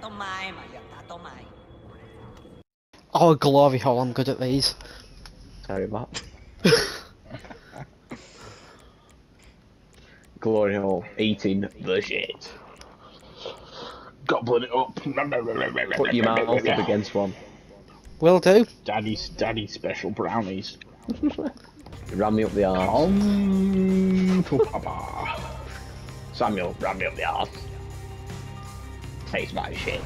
tato mai, Maria, tato mai. Oh, glory hole, I'm good at these. Sorry, Matt. glory hole, eating the shit. Gobbling it up. Put your mouth up against one. Will do. Daddy's, daddy's special brownies. ram me up the arse. Um, Samuel, ram me up the arse. Taste my shit.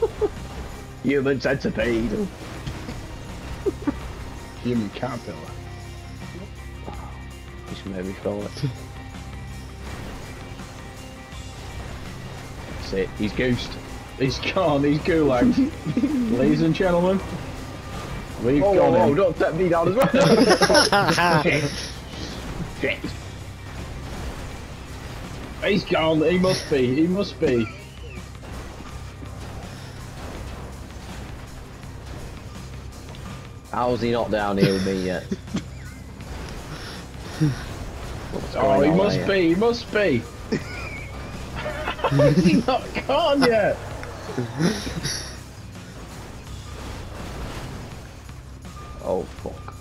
Human centipede. Human caterpillar. Just made me feel it. That's it. He's goosed. He's gone. He's gulag. Ladies and gentlemen, we've Oh, gone oh, in. don't set me down as well. Shit. Shit. He's gone. He must be. He must be. How's he not down here with me yet? Oh, he must here? be. He must be. Has he not gone yet? Oh fuck.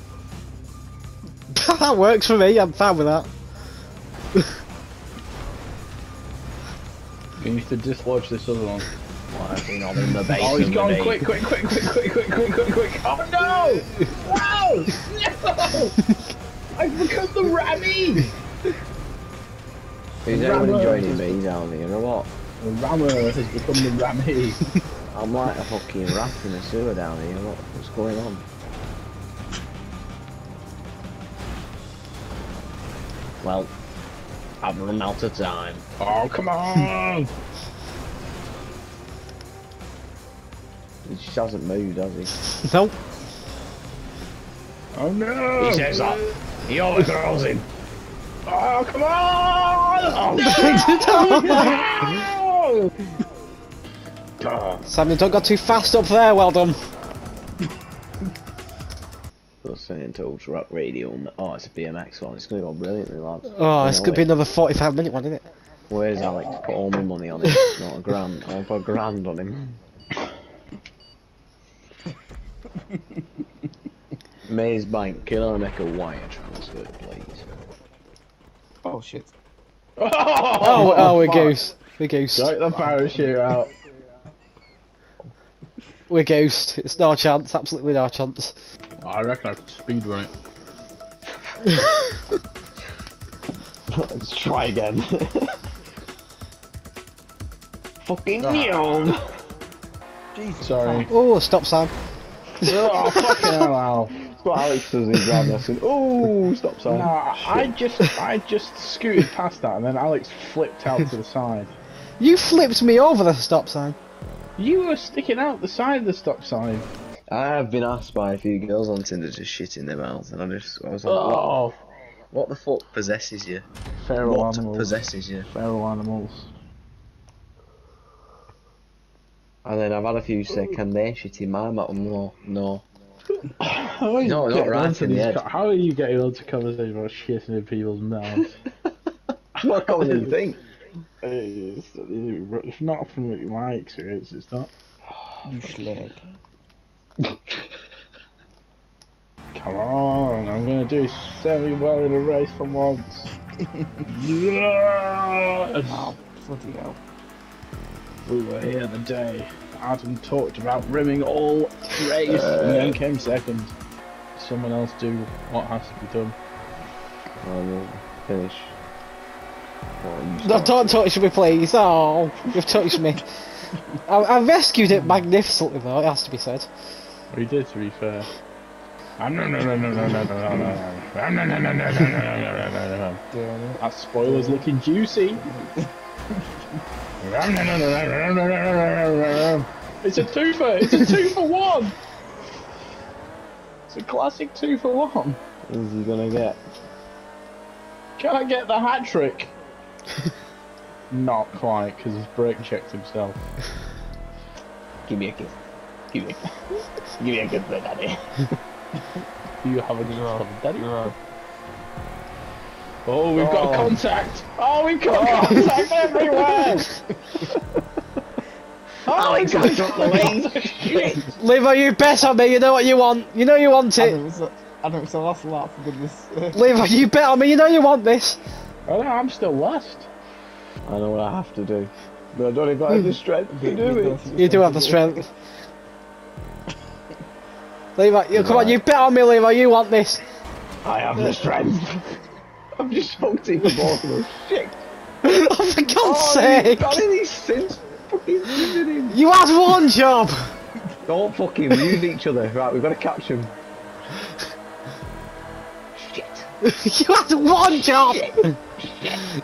that works for me, I'm fine with that. You need to dislodge this other one. Why is he not in the base? Oh, he's with gone! me? Quick, quick, quick, quick, quick, quick, quick, quick, quick! Oh no! No! No! I've become the Rammy! Is anyone Rammer. joining me down here or what? The Rammer has become the Rammy. I'm like a fucking rat in a sewer down here. What, what's going on? Well, I've run out of time. Oh, come on! just hasn't move, does he? Nope. Oh no! He says that. He overthrows him. Oh, come on! Oh, oh no! Oh, Samuel, don't go too fast up there, well done. Just saying to Ultra Rock Radio. Oh, it's a BMX one. It's going to go brilliantly, lads. Oh, it's You gonna be another 45 minute one, isn't it? Where's Alex? Put all my money on him. Not a grand. I'll put a grand on him. Maze Bank, can I make a wire transfer, please? Oh shit. Oh, oh, oh we're fuck. goose. We're goose. Take the parachute out. We're ghost. It's no chance, absolutely no chance. I reckon I could speedrun it. Let's try again. Fucking Ah. neon! Jesus. Sorry. Oh, stop sign. Oh, fucking hell, Al. That's what Alex does in Grand Lesson. Oh, stop sign. No, I just, I just scooted past that, and then Alex flipped out to the side. You flipped me over the stop sign. You were sticking out the side of the stop sign. I have been asked by a few girls on Tinder to shit in their mouths, and I just, I was like, oh. what, Oh, what the fuck possesses you? feral what animals. possesses you? Feral animals. And then I've had a few say, can they shit in my mouth? No, no. How are you No, not getting right onto in the these head. co- How are you getting onto conversation about shitting in people's mouths? What common do you think? it's, it's not from my experience. It's not. You slag. Come on, I'm gonna do semi well in a race for once. yes! Oh, bloody hell. We were here the day Adam talked about rimming all race uh, and then came second. Someone else do what has to be done. Finish. No, don't touch me, please. Oh, you've touched me. I, I, rescued it magnificently, though, it has to be said. We did, to be fair. That spoiler's looking juicy. It's a two for it's a two for one. It's a classic two for one. What is he gonna get? Can I get the hat trick? Not quite, because his brake checked himself. Give me a kiss. Give me a kiss. Give me a kiss, daddy. you have a kiss, daddy. You're on. Oh, we've got Oh. contact. Oh, we've got oh. contact everywhere. Alex, I took the lead. Shit. Levo, you bet on me. You know what you want. You know you want Adam, it. it's a, Adam, it's a last lap for goodness sake. Levo, you bet on me. You know you want this. Oh, no, I'm still last. I know what I have to do, but I don't even have the strength to do it. You do have the strength. Levo, you come on. You bet on me, Levo. You want this. I have the strength. I've just hooked it for both of. Shit. oh, for God's Oh, sake! got it, he's since fucking using him. You had one job. Don't fucking use each other. Right, we've got to catch him. Shit. you had one job.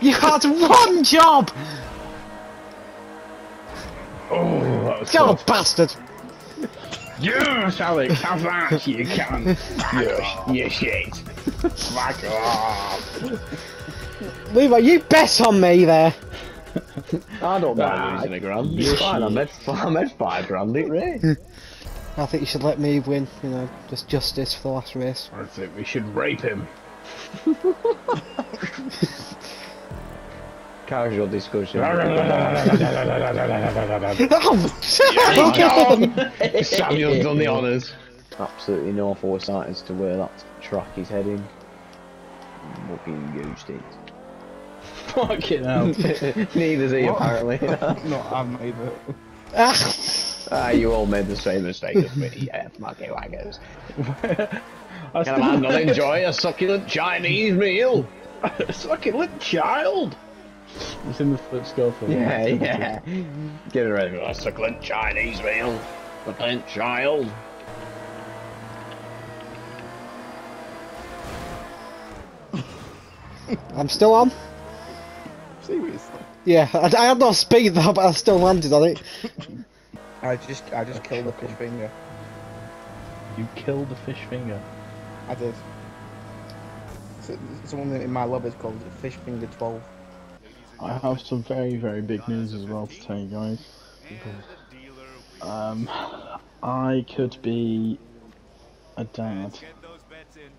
You had one job. Oh, that was God, bastard. Yes, Alex, have that. You can. yes, you shit. Fuck off. Levo, you bet on me there. I don't mind losing a grand. you It's fine. I shit. made, I made five grand it race. I think you should let me win. You know, just justice for the last race. I think we should rape him. Casual discussion. Oh, Samuel's done the honours. Absolutely no foresight as to where that track is heading. Fucking goosed it. Fucking hell. Neither's he apparently. No, I'm not either. Ah, ah, you all made the same mistake as me. Yeah, monkey waggers. I Can a man not enjoy a succulent Chinese meal? a Succulent child! It's in the Let's Go film. Yeah, yeah. Get it ready for a succulent Chinese meal. Succulent child. I'm still on. Seriously. Yeah, I, I had no speed though, but I still landed on it. I just, I just killed the fish finger. You killed the fish finger. I did. So, someone in my lobby's called it Fish Finger 12. I have some very, very big news as well to tell you guys. Um, I could be a dad. Get those bets in.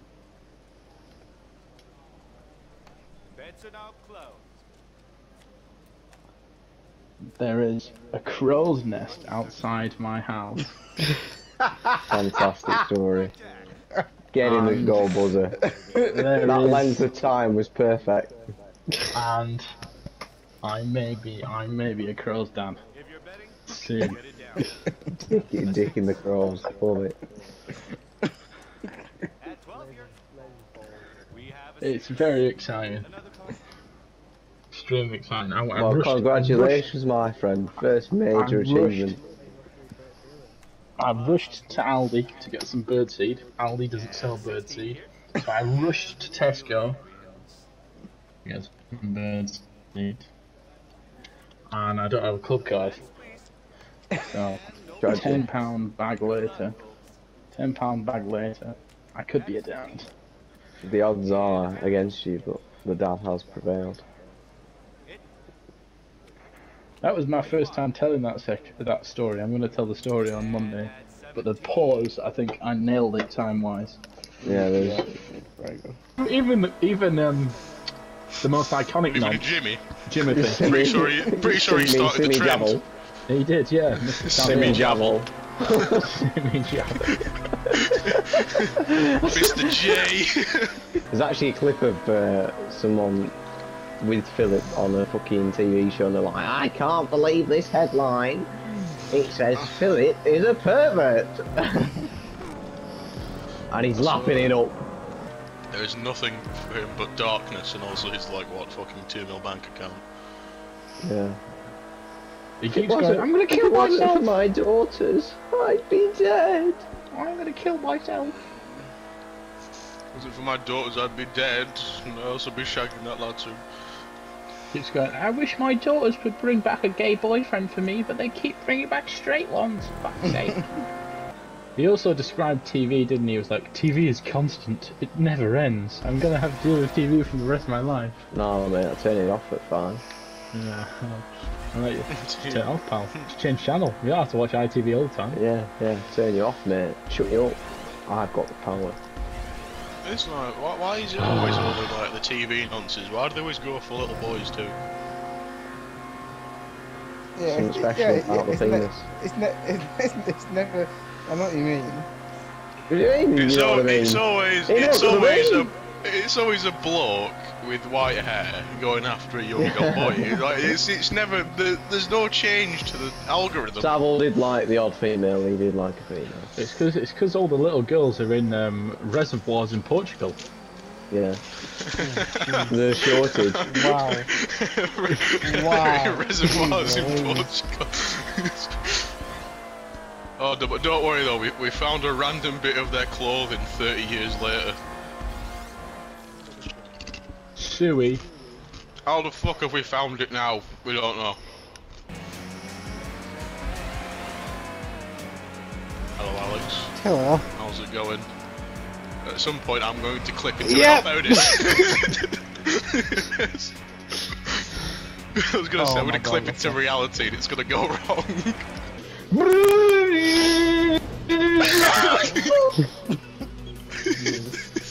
Bets are now closed. There is a crow's nest outside my house. Fantastic story. Get in the goal buzzer. That is- length of time was perfect. and I may be, I may be a crow's dad If you're betting, soon. get it down. Stick your dick in the crows. Love it. At 12 here, we have a It's very exciting, another point. extremely exciting. I, I Well, rushed- I congratulations, my friend. First major I'm achievement. rushed. I rushed to Aldi to get some birdseed. Aldi doesn't sell birdseed, so I rushed to Tesco to get some birdseed. And I don't have a club card, so ten pound bag later, ten pound bag later, I could be a dad. The odds are against you, but the dad has prevailed. That was my first time telling that sec- that story. I'm going to tell the story on Monday, but the pause, I think I nailed it time wise. Yeah, there's. Very good. Even even um, the most iconic Even nod, Jimmy. Jimothy. Pretty sure he, pretty sure he Simi- started the trend. Javel. He did, yeah. Mr. Simi Javel. Simi Javel. Mr. J. There's actually a clip of uh, someone with Philip on a fucking TV show, and they're like, I can't believe this headline. It says Philip is a pervert. and he's lapping it up. There is nothing for him but darkness, and also his like what fucking two mil bank account. Yeah. He keeps going, I'm gonna if kill it wasn't myself! for my daughters, I'd be dead. I'm gonna kill myself! Was it for my daughters, I'd be dead, and I'd also be shagging that lad too. Keeps going, I wish my daughters would bring back a gay boyfriend for me, but they keep bringing back straight ones. Fuck's sake. He also described TV, didn't he? He was like, TV is constant. It never ends. I'm gonna have to deal with TV for the rest of my life. No, mate, I'll turn it off at five. Yeah, I'll let you turn it off, pal. Just change channel. You don't have to watch ITV all the time. Yeah, yeah, turn you off, mate. Shut you up. I've got the power. It's like, why, why is it always only like the TV nonsense? Why do they always go for little boys too? Yeah, Something special yeah, about the it's, ne- penis. it's, ne- it's, it's never. I know what you mean. What do you mean? It's, you know al- I mean? it's always You it's always a it's always a bloke with white hair going after a younger boy. Like it's it's never the, there's no change to the algorithm. Savile did like the odd female, he did like a female. It's because it's because all the little girls are in um, reservoirs in Portugal. Yeah. the shortage. Wow. Wow. Reservoirs in Jeez. Portugal. oh, d- but don't worry though. We we found a random bit of their clothing 30 years later. Suey. How the fuck have we found it now? We don't know. Hello, Alex. Hello. How's it going? At some point, I'm going to clip into Yep. it. I it. I was gonna Oh say I'm gonna God, clip what's into that? reality and it's gonna go wrong.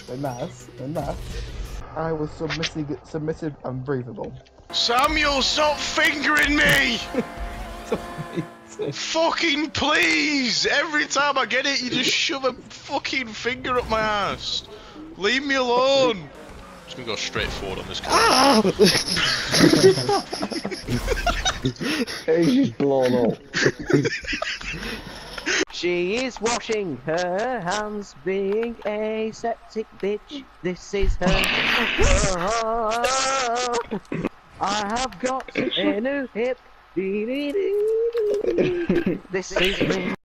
Enough. Enough. I was submissive, submissive and breathable. Samuel, stop fingering me! Fucking please! Every time I get it, you just shove a fucking finger up my ass. Leave me alone. Just gonna go straight forward on this. clip. Ah! He's just blown up. She is washing her hands, being a septic bitch. This is her. I have got a new hip. This is me.